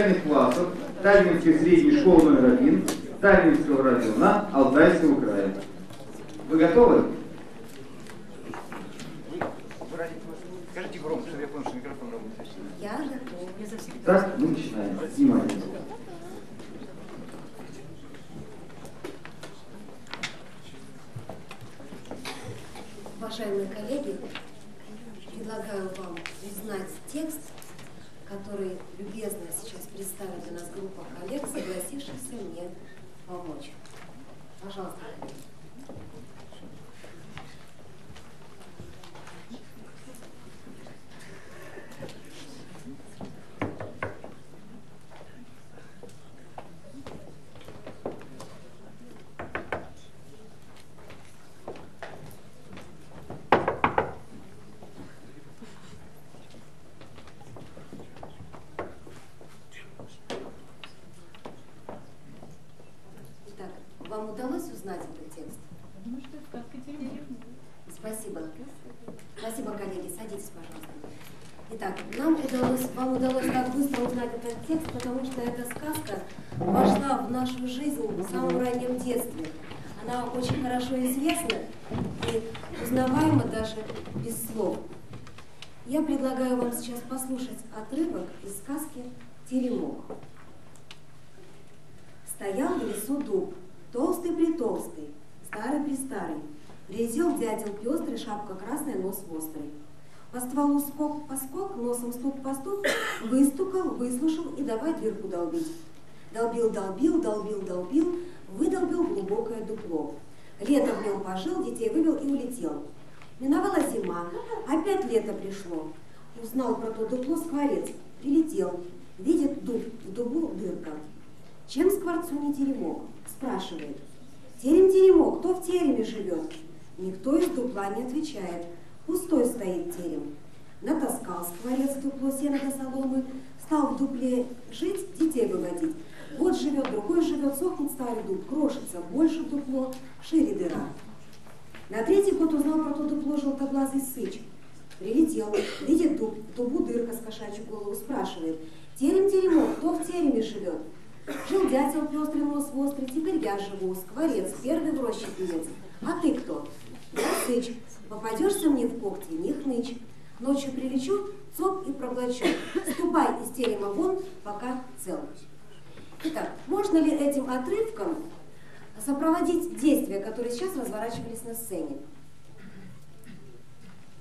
начальных классов Тальминской средней школы номер один Тальминского района Алтайского края. Вы готовы? Скажите громко, чтобы я понял, что микрофон работает. Я готова. Так, мы начинаем. Внимание. Уважаемые коллеги, предлагаю вам узнать текст, который любезно представит для нас группа коллег, согласившихся мне помочь. Пожалуйста, коллеги. Итак, вам удалось узнать этот текст? Думаю, что это сказка «Теремок». Спасибо. Спасибо, коллеги. Садитесь, пожалуйста. Итак, нам удалось, вам удалось узнать этот текст, потому что эта сказка вошла в нашу жизнь в самом раннем детстве. Она очень хорошо известна и узнаваема даже без слов. Я предлагаю вам сейчас послушать отрывок из сказки «Теремок». Стоял в лесу дуб, толстый-притолстый, старый-престарый. Резил дятел пестрый, шапка красная, нос острый. По стволу скок поскок, носом стук по стук, выстукал, выслушал и давай дверку долбить. Долбил, долбил, долбил, долбил, выдолбил глубокое дупло. Лето в нем пожил, детей вывел и улетел. Миновала зима, опять лето пришло. Узнал про то дупло скворец, прилетел. Видит дуб, в дубу дырка. Чем скворцу не теремок? Спрашивает. Терем-теремок, кто в тереме живет? Никто из дупла не отвечает. Пустой стоит терем. Натаскал скворец в дупло сена до соломы, стал в дупле жить, детей выводить. Год живет, другой живет, сохнет старый дуб, крошится, больше дупло, шире дыра. На третий год узнал про то дупло желтоглазый сыч. Прилетел, видит дуб, дубу дырка с кошачью голову, спрашивает. Терем-теремок, кто в тереме живет? Жил дятел пестрый нос острый, теперь я живу, скворец, первый в роще певец. А ты кто? Я сыч. Попадешься мне в когти, не хнычь. Ночью прилечу, цоп и проглочу. Ступай из терема вон, пока цел. Итак, можно ли этим отрывком сопроводить действия, которые сейчас разворачивались на сцене?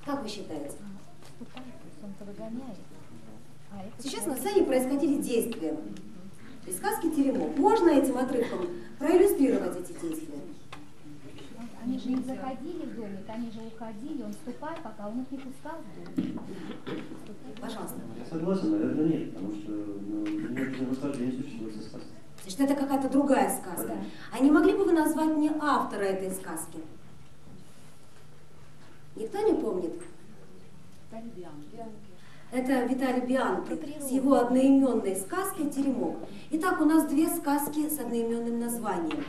Как вы считаете? Сейчас на сцене происходили действия. Из сказки «Теремок». Можно этим отрывком проиллюстрировать эти действия? Они же не заходили в домик, они же уходили, он ступай, пока он их не пускал в. Пожалуйста. Я согласен, наверное, нет, потому что ну, восхождения существует со сказки. Значит, это какая-то другая сказка. Да. А не могли бы вы назвать мне автора этой сказки? Никто не помнит? Это Виталий Бианки с его одноименной сказкой «Теремок». Итак, у нас две сказки с одноименным названием.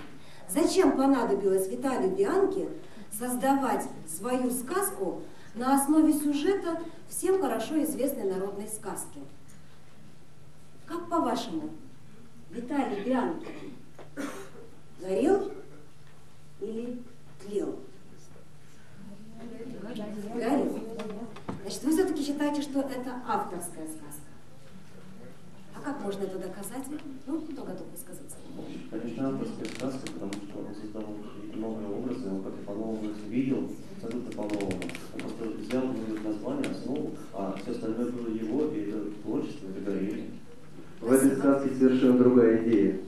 Зачем понадобилось Виталию Бианки создавать свою сказку на основе сюжета всем хорошо известной народной сказки? Как по-вашему, Виталий Бианки горел или тлел? Горел. Значит, вы все-таки считаете, что это авторская сказка. А как можно это доказать? Ну, кто готов высказаться? Конечно, авторская сказка, потому что он создавал какие-то новые образы, он как-то по-новому их видел, абсолютно по-новому. Он просто взял название, основу, а все остальное было его, и это творчество, это горение. В этой сказке совершенно другая идея.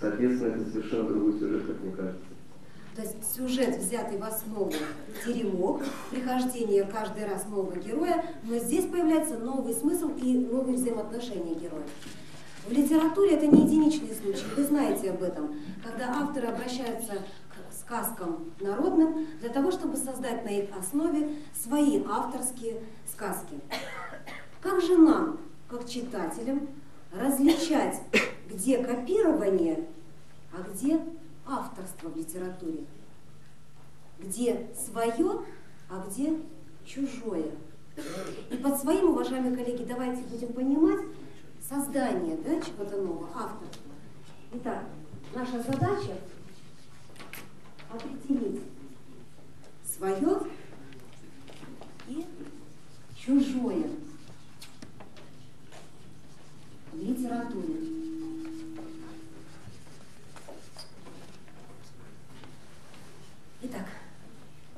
Соответственно, это совершенно другой сюжет, как мне кажется. То есть сюжет, взятый в основу теремок, прихождение каждый раз нового героя, но здесь появляется новый смысл и новые взаимоотношения героев. В литературе это не единичный случай, вы знаете об этом, когда авторы обращаются к сказкам народным для того, чтобы создать на их основе свои авторские сказки. Как же нам, как читателям, различать, где копирование, а где авторство в литературе? Где свое, а где чужое? И под своим, уважаемые коллеги, давайте будем понимать создание да, чего-то нового, автор. Итак, наша задача определить свое и чужое в литературе. Итак,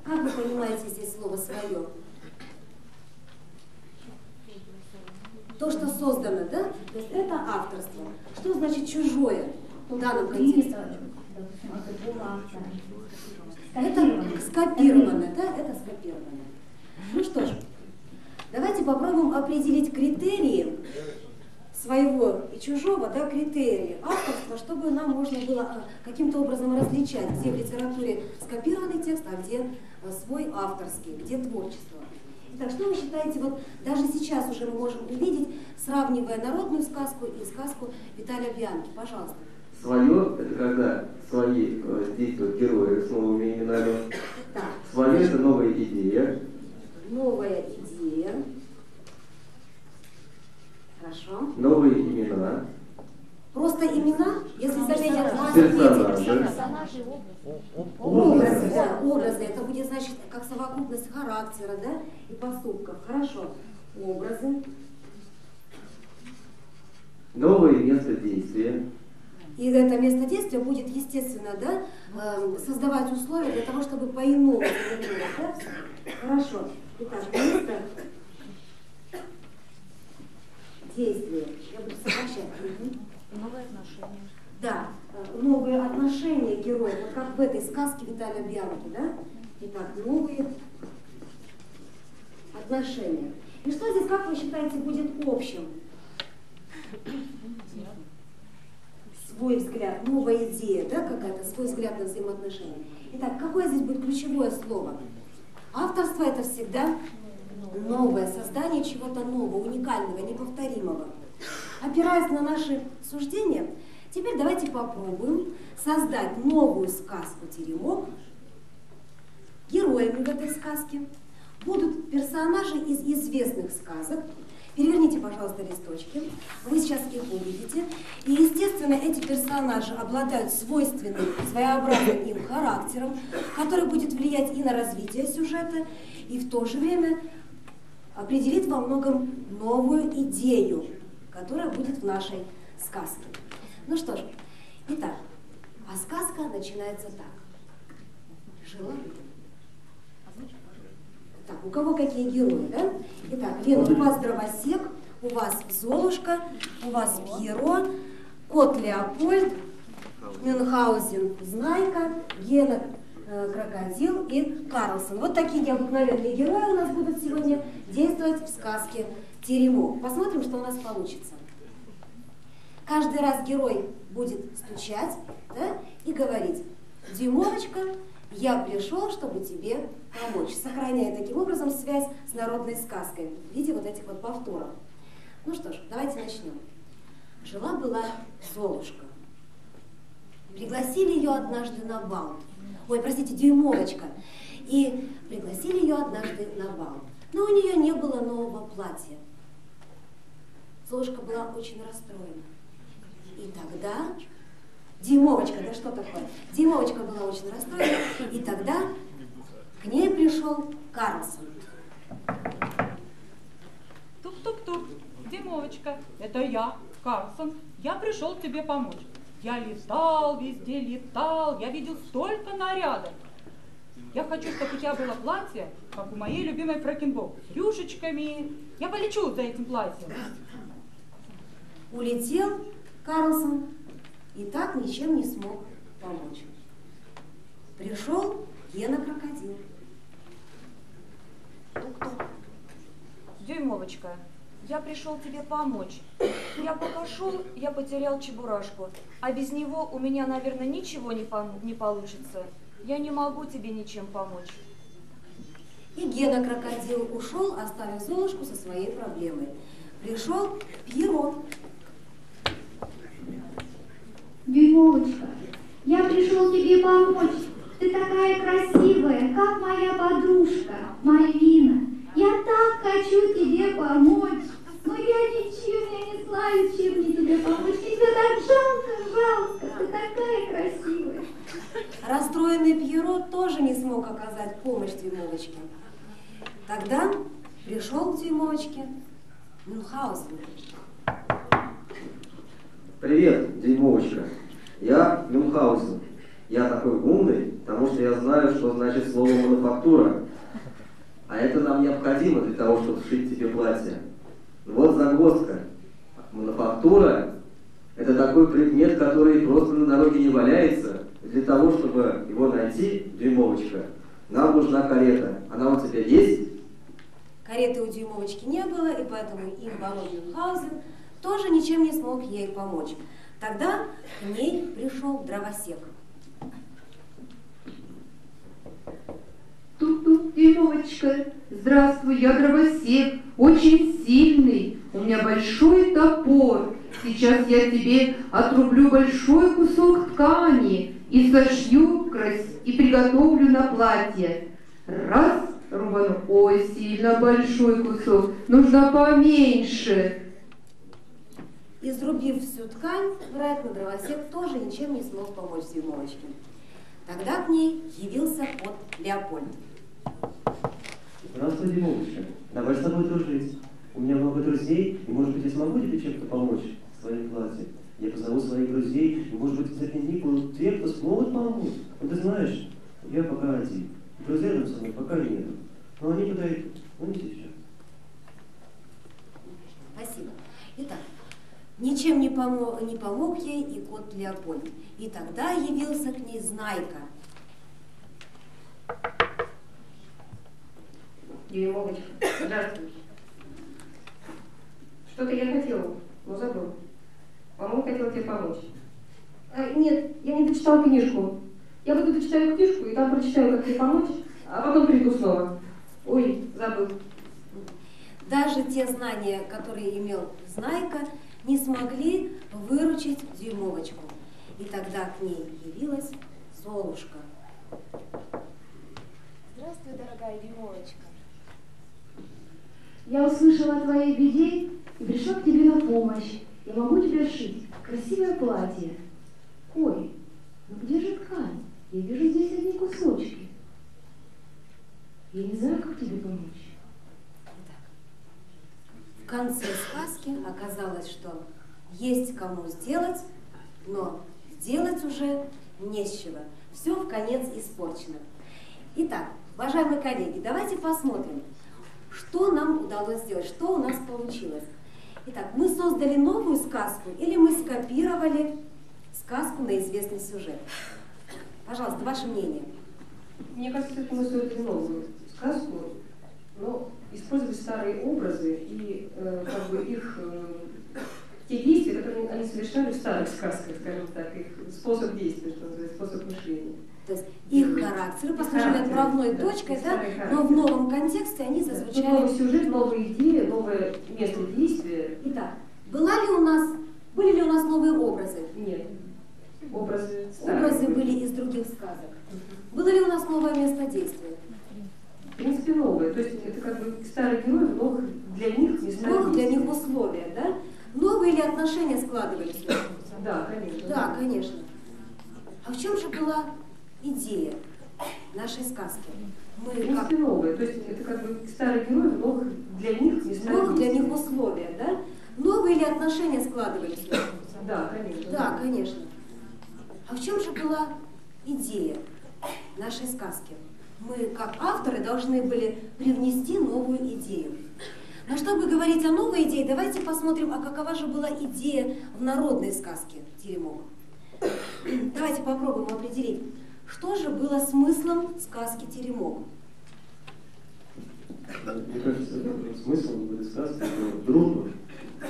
как вы понимаете здесь слово «свое»? То, что создано, да? То есть это авторство. Что значит чужое в данном контексте? Это скопировано, да? Это скопировано. Ну что ж, давайте попробуем определить критерии своего и чужого, да, критерии авторства, чтобы нам можно было а, каким-то образом различать, где в литературе скопированный текст, а где а, свой авторский, где творчество. Итак, что вы считаете, вот даже сейчас уже мы можем увидеть, сравнивая народную сказку и сказку Виталия Бьянки? Пожалуйста. Свое – это когда свои э, действуют герои с новыми именами. Так. Свое – это новая идея. Новая идея. Хорошо. Новые имена. Просто имена, если заметят, Персонажи. Персонажи. Образы, да, образы. Это будет, значит, как совокупность характера, да, и поступков. Хорошо. Образы. Новое место действия. И это место действия будет, естественно, да, эм, создавать условия для того, чтобы по-иному да? Хорошо. Итак, место действия. Я буду сокращать. Новые отношения. Да, э, новые отношения героев, вот как в этой сказке Виталия Бьянки, да? Итак, новые отношения. И что здесь, как вы считаете, будет общим? Свой взгляд, новая идея, да, какая-то, свой взгляд на взаимоотношения. Итак, какое здесь будет ключевое слово? Авторство это всегда новое, создание чего-то нового, уникального, неповторимого. Опираясь на наши суждения, теперь давайте попробуем создать новую сказку «Теремок». Героями в этой сказке будут персонажи из известных сказок. Переверните, пожалуйста, листочки. Вы сейчас их увидите. И, естественно, эти персонажи обладают свойственным, своеобразным им характером, который будет влиять и на развитие сюжета, и в то же время определит во многом новую идею, которая будет в нашей сказке. Ну что ж, итак, а сказка начинается так. Жила так, у кого какие герои, да? Итак, Лена, у вас дровосек, у вас Золушка, у вас Пьеро, кот Леопольд, Мюнхгаузен Знайка, Гена э, Крокодил и Карлсон. Вот такие необыкновенные герои у нас будут сегодня действовать в сказке «Теремок». Посмотрим, что у нас получится. Каждый раз герой будет стучать да, и говорить, «Дюймовочка, я пришел, чтобы тебе помочь», сохраняя таким образом связь с народной сказкой в виде вот этих вот повторов. Ну что ж, давайте начнем. Жила-была Золушка. Пригласили ее однажды на бал. Ой, простите, Дюймовочка. И пригласили ее однажды на бал. Но у нее не было нового платья. Золушка была очень расстроена. И тогда Димовочка, да что такое? Димовочка была очень расстроена, и тогда к ней пришел Карлсон. Тук-тук-тук. Димовочка, это я, Карлсон. Я пришел тебе помочь. Я летал, везде летал, я видел столько нарядов. Я хочу, чтобы у тебя было платье, как у моей любимой Фракенбок, с рюшечками. Я полечу за этим платьем. Улетел Карлсон и так ничем не смог помочь. Пришел Гена Крокодил. Тук-тук. Дюймовочка, я пришел тебе помочь. Я пока шел, я потерял чебурашку, а без него у меня, наверное, ничего не, пом- не получится. Я не могу тебе ничем помочь. И Гена Крокодил ушел, оставив Золушку со своей проблемой. Пришел Пьеро. Дюймовочка, я пришел тебе помочь. Ты такая красивая, как моя подружка, Мальвина. Я так хочу тебе помочь. Но я ничем, я не знаю, чем мне тебе помочь. Тебе так жалко, жалко. Ты такая красивая. Расстроенный Пьеро тоже не смог оказать помощь Дюймовочке. Тогда пришел к Дюймовочке Мюнхгаузен. Привет, дюймовочка. Я Мюнхгаузен. Я такой умный, потому что я знаю, что значит слово мануфактура. А это нам необходимо для того, чтобы сшить тебе платье. Вот загвоздка. Мануфактура – это такой предмет, который просто на дороге не валяется. Для того, чтобы его найти, дюймовочка, нам нужна карета. Она у тебя есть? Кареты у Дюймовочки не было, и поэтому им барон Мюнхгаузен тоже ничем не смог ей помочь. Тогда к ней пришел дровосек. Тут-тут, дюймовочка, здравствуй, я дровосек, очень сильный, у меня большой топор. Сейчас я тебе отрублю большой кусок ткани и сошью крас... и приготовлю на платье. Раз, рубану, ой, сильно большой кусок, нужно поменьше. Изрубив всю ткань, вероятно, дровосек тоже ничем не смог помочь Дюймовочке. Тогда к ней явился кот Леопольд. Здравствуй, Димовочка. Давай с тобой дружить. У меня много друзей, и, может быть, я смогу тебе чем-то помочь в своем платье. Я позову своих друзей, и, может быть, за каникулы те, кто смогут помочь. Но ты знаешь, я пока один. Друзей рядом со мной пока нет. Но они подойдут. Ну, не сейчас. Спасибо. Итак, ничем не помог, не помог ей и кот Леопольд. И тогда явился к ней Знайка. Дюймовочка, здравствуй. Что-то я хотела, но забыл. По-моему, хотела тебе помочь. А, нет, я не дочитала книжку. Я буду дочитаю книжку, и там прочитаю, как тебе помочь, а потом приду снова. Ой, забыл. Даже те знания, которые имел Знайка, не смогли выручить Дюймовочку. И тогда к ней явилась Золушка. Здравствуй, дорогая Дюймовочка. Я услышала о твоей беде и пришла к тебе на помощь. Я могу тебе сшить красивое платье. Ой, ну где же ткань? Я вижу здесь одни кусочки. Я не знаю, как тебе помочь. Конце сказки оказалось, что есть кому сделать, но сделать уже не с чего. Все в конец испорчено. Итак, уважаемые коллеги, давайте посмотрим, что нам удалось сделать, что у нас получилось. Итак, мы создали новую сказку или мы скопировали сказку на известный сюжет? Пожалуйста, ваше мнение. Мне кажется, что мы создали новую сказку, но использовали старые образы и э, как бы их э, те действия, которые они совершали в старых сказках, скажем так, их способ действия, что называется, способ мышления. То есть их характеры послужили отправной да, точкой, да, но в новом контексте они Да, зазвучали. тут новый сюжет, новые идеи, новое место действия. Итак, была ли у нас, были ли у нас новые образы? Нет. Образы. Образы были из других сказок. Было ли у нас новое место действия? В принципе, новые. То есть это как бы старые герои в новых для них местах Новых для них действия. условия, да? Новые ли отношения складывались? Да, конечно. Да, конечно. А в чем же была идея нашей сказки? В Мы принципе, как новые. То есть это как бы старые герои в новых для них местах новых для них действия. условия, да? Новые ли отношения складывались? Да, конечно. Да, конечно. А в чем же была идея нашей сказки? Мы, как авторы, должны были привнести новую идею. Но чтобы говорить о новой идее, давайте посмотрим, а какова же была идея в народной сказке Теремок. Давайте попробуем определить, что же было смыслом сказки Теремок. Мне кажется, смысл этой сказки это дружба.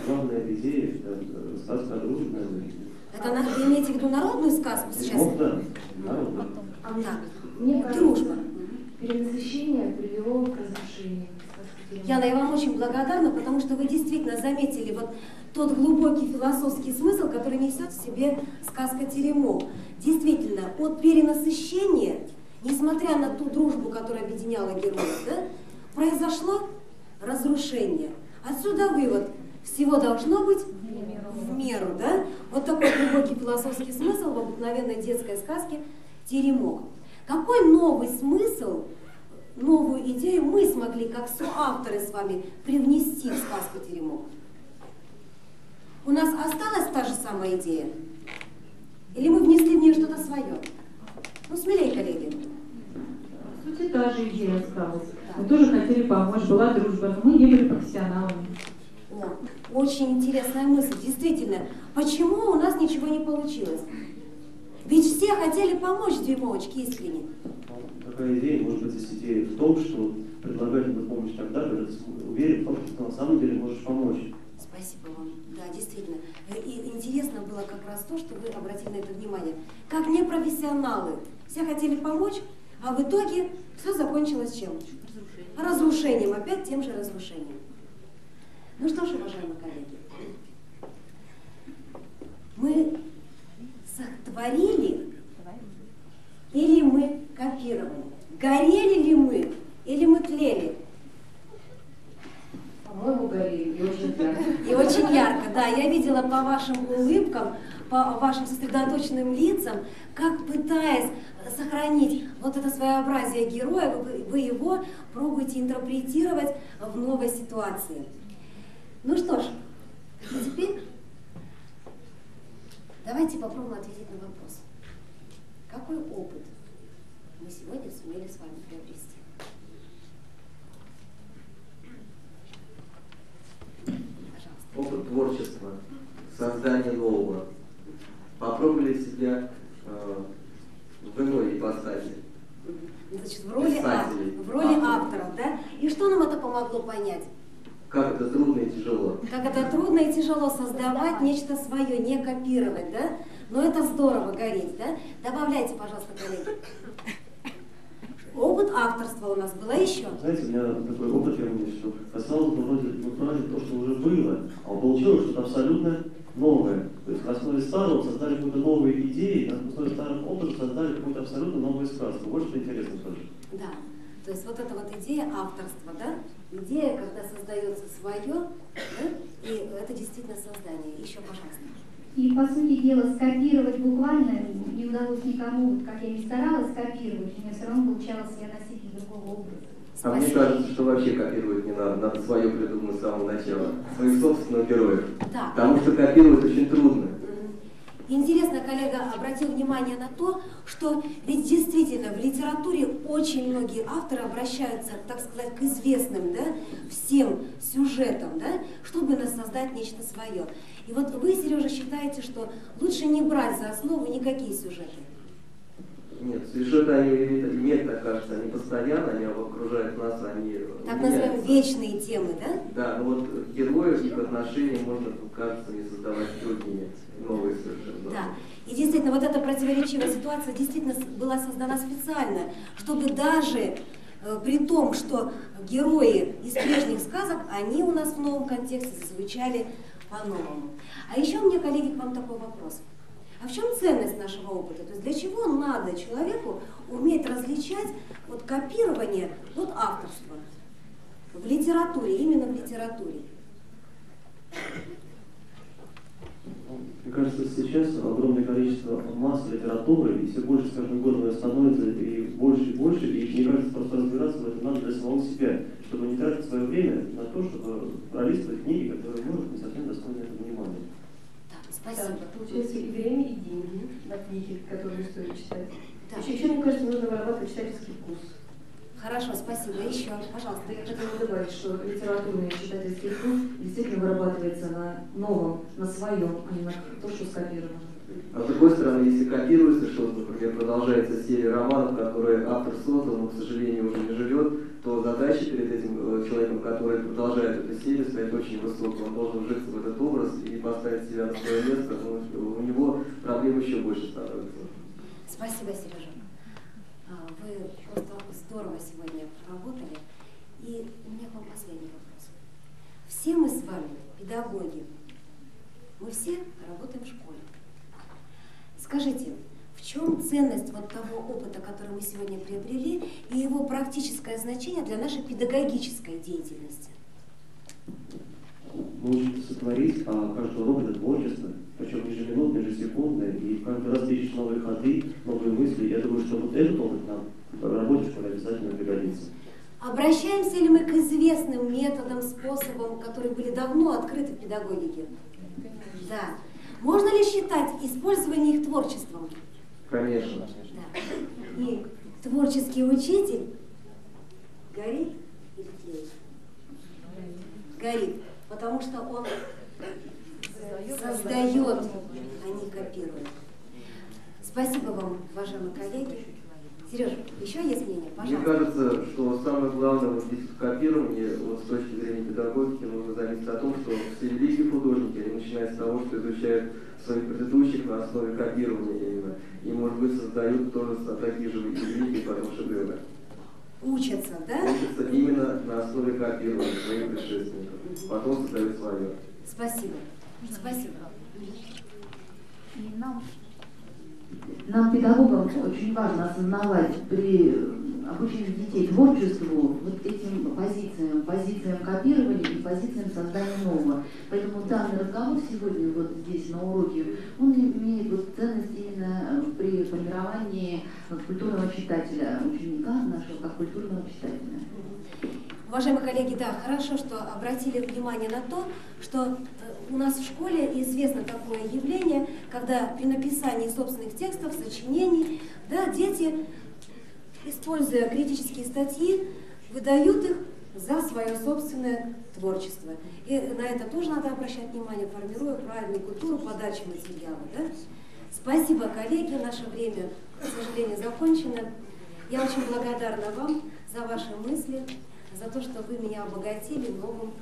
Главная идея – это сказка о дружбе, наверное. Это на- вы имеете в виду народную сказку сейчас? Ну, да. А, Мне кажется, дружба. Перенасыщение привело к разрушению. Яна, я вам очень благодарна, потому что вы действительно заметили вот тот глубокий философский смысл, который несет в себе сказка Теремок. Действительно, от перенасыщения, несмотря на ту дружбу, которая объединяла героев, да, произошло разрушение. Отсюда вывод. Всего должно быть в меру, да? Вот такой глубокий философский смысл в обыкновенной детской сказке «Теремок». Какой новый смысл, новую идею мы смогли, как соавторы с вами, привнести в сказку «Теремок»? У нас осталась та же самая идея? Или мы внесли в нее что-то свое? Ну, смелей, коллеги. По сути, та же идея осталась. Мы тоже хотели помочь, была дружба, но мы не были профессионалами. О, очень интересная мысль, действительно. Почему у нас ничего не получилось? Ведь все хотели помочь Дюймовочке искренне. Такая идея может быть из идея в том, что предлагать эту помощь тогда, когда ты уверен в том, что ты на самом деле можешь помочь. Спасибо вам. Да, действительно. И интересно было как раз то, что вы обратили на это внимание. Как непрофессионалы. Все хотели помочь, а в итоге все закончилось чем? Разрушением. Разрушением. Опять тем же разрушением. Ну что ж, уважаемые коллеги, мы сотворили или мы копировали? Горели ли мы или мы тлели? По-моему, горели. И очень ярко. И очень ярко, да. Я видела по вашим улыбкам, по вашим сосредоточенным лицам, как пытаясь сохранить вот это своеобразие героя, вы, вы его пробуете интерпретировать в новой ситуации. Ну что ж, теперь давайте попробуем ответить на вопрос. Какой опыт мы сегодня сумели с вами приобрести? Опыт творчества, создания нового. Попробовали себя э, в иной ипостаси. Значит, в роли, ав... в роли авторов, да? И что нам это помогло понять? Как это трудно и тяжело. Как это трудно и тяжело создавать нечто свое, не копировать, да? Но это здорово гореть, да? Добавляйте, пожалуйста, коллеги. Опыт авторства у нас было еще. Знаете, у меня такой опыт, я помню, что казалось бы, вроде выполнять то, что уже было, а получилось что-то абсолютно новое. То есть на основе старого создали какую-то новую идею, на основе старых опытов создали какую-то абсолютно новую сказку. Вот что интересно тоже. Да. То есть вот эта вот идея авторства, да? Идея, когда создается свое, да? и это действительно создание. Еще, пожалуйста. И, по сути дела, скопировать буквально не удалось никому, как я не старалась скопировать, у меня все равно получалось я носитель другого образа. А мне кажется, что вообще копировать не надо, надо свое придумать с самого начала, своих собственных героев. Да. Потому что копировать очень трудно. Интересно, коллега обратил внимание на то, что ведь действительно в литературе очень многие авторы обращаются, так сказать, к известным, да, всем сюжетам, да, чтобы создать нечто свое. И вот вы, Сережа, считаете, что лучше не брать за основу никакие сюжеты? Нет, сюжеты они нет, так кажется, они постоянно, они окружают нас, они Так называем вечные темы, да? Да, но вот героев, их отношения можно, кажется, не создавать другими, новые совершенно. Да, и действительно, вот эта противоречивая ситуация действительно была создана специально, чтобы даже э, при том, что герои из прежних сказок, они у нас в новом контексте зазвучали по-новому. А еще у меня, коллеги, к вам такой вопрос. А в чем ценность нашего опыта? То есть для чего надо человеку уметь различать вот копирование от авторства в литературе, именно в литературе? Мне кажется, сейчас огромное количество масс литературы, и все больше с каждым годом становится и больше и больше, и мне кажется, просто разбираться в этом надо для самого себя, чтобы не тратить свое время на то, чтобы пролистывать книги, которые, может, не совсем достойны этого внимания. Спасибо. Да, получается и время, и деньги на книги, которые стоит читать. Да. Еще, еще, мне кажется, нужно вырабатывать читательский вкус. Хорошо, спасибо. Еще, пожалуйста. Я хотела добавить, что литературный читательский вкус действительно вырабатывается на новом, на своем, а не на то, что скопировано. А с другой стороны, если копируется что-то, например, продолжается серия романов, которые автор создал, но, к сожалению, уже не живет, то задача перед этим э, человеком, который продолжает эту серию, стоит очень высокая. Он должен вжиться в этот образ и поставить себя на свое место, потому что у него проблем еще больше становится. Спасибо, Сережа. А, вы просто здорово сегодня работали. И у меня к вам последний вопрос. Все мы с вами, педагоги, мы все работаем в школе. Скажите, в чем ценность вот того опыта, который мы сегодня приобрели, и его практическое значение для нашей педагогической деятельности? Учимся сотворить, а каждый урок это творчество. причем ежеминутно, ежесекундно, и каждый раз ты ищешь новые ходы, новые мысли. Я думаю, что вот этот опыт нам в работе школе обязательно пригодится. Обращаемся ли мы к известным методам, способам, которые были давно открыты в педагогике? Да. Можно ли считать использование их творчеством? Конечно. Да. И творческий учитель горит или тлеет? Горит, потому что он создает, а не копирует. Спасибо вам, уважаемые коллеги. Сереж, еще есть мнение? Мне Пожалуйста. кажется, что самое главное вот здесь в копировании, вот с точки зрения педагогики, нужно заметить о том, что все великие художники, они начинают с того, что изучают своих предыдущих на основе копирования именно, и, может быть, создают тоже такие же великие потом шедевры. Учатся, да? Учатся именно на основе копирования своих предшественников, потом создают свое. Спасибо. Спасибо. И нам, нам, педагогам, очень важно осознавать при обучении детей творчеству вот этим позициям, позициям копирования и позициям создания нового. Поэтому данный разговор сегодня вот здесь на уроке, он имеет вот ценность именно при формировании культурного читателя, ученика нашего как культурного читателя. Уважаемые коллеги, да, хорошо, что обратили внимание на то, что э, у нас в школе известно такое явление, когда при написании собственных текстов, сочинений, да, дети, используя критические статьи, выдают их за свое собственное творчество. И на это тоже надо обращать внимание, формируя правильную культуру подачи материала. Да? Спасибо, коллеги, наше время, к сожалению, закончено. Я очень благодарна вам за ваши мысли, за то, что вы меня обогатили новым